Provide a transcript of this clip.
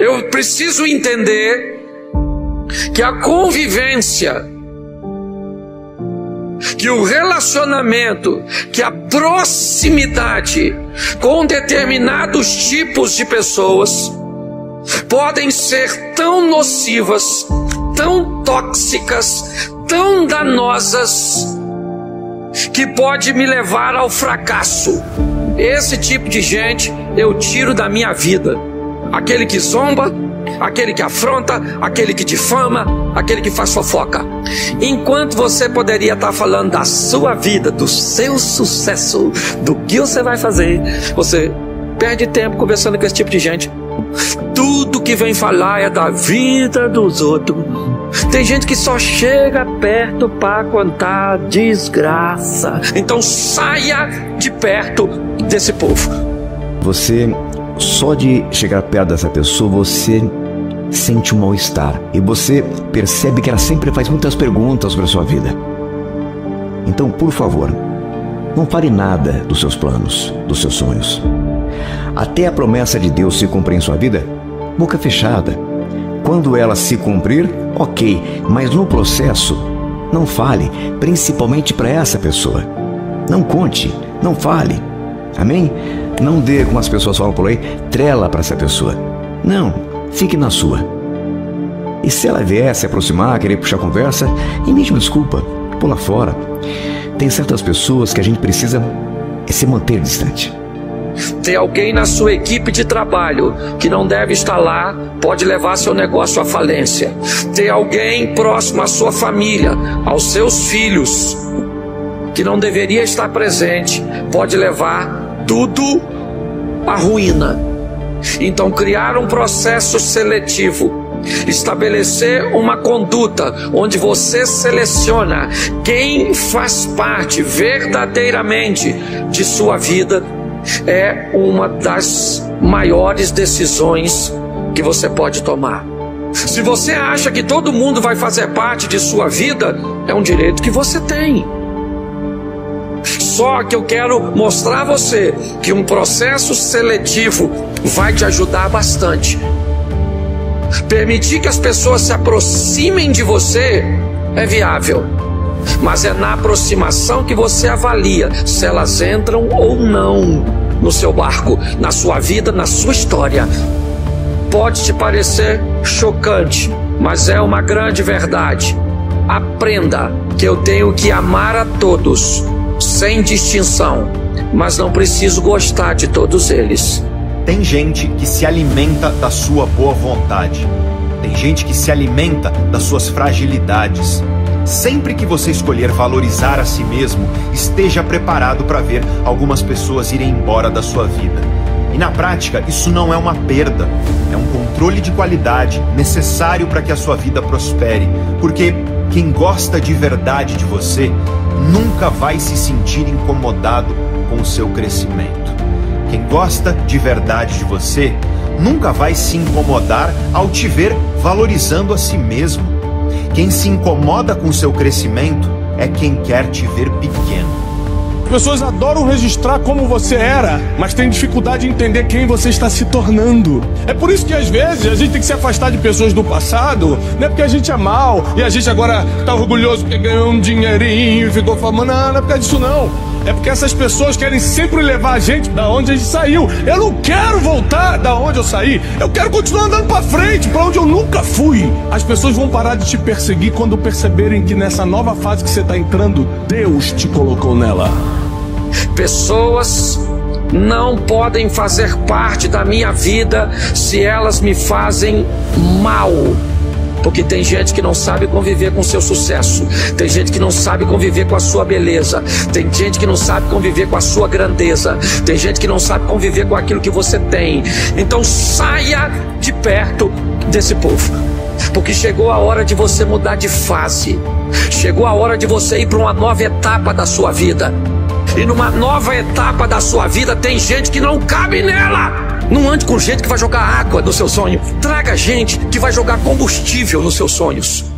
Eu preciso entender que a convivência, que o relacionamento, que a proximidade com determinados tipos de pessoas podem ser tão nocivas, tão tóxicas, tão danosas, que pode me levar ao fracasso. Esse tipo de gente eu tiro da minha vida. Aquele que zomba, aquele que afronta, aquele que difama, aquele que faz fofoca. Enquanto você poderia estar falando da sua vida, do seu sucesso, do que você vai fazer, você perde tempo conversando com esse tipo de gente. Tudo que vem falar é da vida dos outros. Tem gente que só chega perto para contar desgraça. Então saia de perto desse povo. Você, só de chegar perto dessa pessoa, você sente um mal-estar. E você percebe que ela sempre faz muitas perguntas sobre a sua vida. Então, por favor, não fale nada dos seus planos, dos seus sonhos. Até a promessa de Deus se cumprir em sua vida, boca fechada. Quando ela se cumprir, ok, mas no processo, não fale, principalmente para essa pessoa. Não conte, não fale. Amém? Não dê, como as pessoas falam por aí, trela para essa pessoa. Não, fique na sua. E se ela vier se aproximar, querer puxar conversa, emite uma desculpa, pula fora. Tem certas pessoas que a gente precisa se manter distante. Tem alguém na sua equipe de trabalho que não deve estar lá, pode levar seu negócio à falência. Tem alguém próximo à sua família, aos seus filhos, que não deveria estar presente, pode levar tudo à ruína. Então, criar um processo seletivo estabelecer uma conduta onde você seleciona quem faz parte verdadeiramente de sua vida é uma das maiores decisões que você pode tomar. Se você acha que todo mundo vai fazer parte de sua vida, é um direito que você tem. Só que eu quero mostrar a você que um processo seletivo vai te ajudar bastante. Permitir que as pessoas se aproximem de você é viável, mas é na aproximação que você avalia se elas entram ou não no seu barco, na sua vida, na sua história. Pode te parecer chocante, mas é uma grande verdade. Aprenda que eu tenho que amar a todos, sem distinção, mas não preciso gostar de todos eles. Tem gente que se alimenta da sua boa vontade. Tem gente que se alimenta das suas fragilidades. Sempre que você escolher valorizar a si mesmo, esteja preparado para ver algumas pessoas irem embora da sua vida. E na prática, isso não é uma perda, é um controle de qualidade necessário para que a sua vida prospere, porque quem gosta de verdade de você nunca vai se sentir incomodado com o seu crescimento. Quem gosta de verdade de você nunca vai se incomodar ao te ver valorizando a si mesmo. Quem se incomoda com seu crescimento é quem quer te ver pequeno. Pessoas adoram registrar como você era, mas têm dificuldade em entender quem você está se tornando. É por isso que às vezes a gente tem que se afastar de pessoas do passado, não é porque a gente é mal e a gente agora está orgulhoso porque ganhou um dinheirinho e ficou falando, não, não é por causa disso não. É porque essas pessoas querem sempre levar a gente da onde a gente saiu. Eu não quero voltar da onde eu saí. Eu quero continuar andando para frente, para onde eu nunca fui. As pessoas vão parar de te perseguir quando perceberem que nessa nova fase que você está entrando, Deus te colocou nela. Pessoas não podem fazer parte da minha vida se elas me fazem mal. Porque tem gente que não sabe conviver com seu sucesso, tem gente que não sabe conviver com a sua beleza, tem gente que não sabe conviver com a sua grandeza, tem gente que não sabe conviver com aquilo que você tem. Então saia de perto desse povo, porque chegou a hora de você mudar de fase, chegou a hora de você ir para uma nova etapa da sua vida. E numa nova etapa da sua vida tem gente que não cabe nela. Não ande com gente que vai jogar água no seu sonho. Traga gente que vai jogar combustível nos seus sonhos.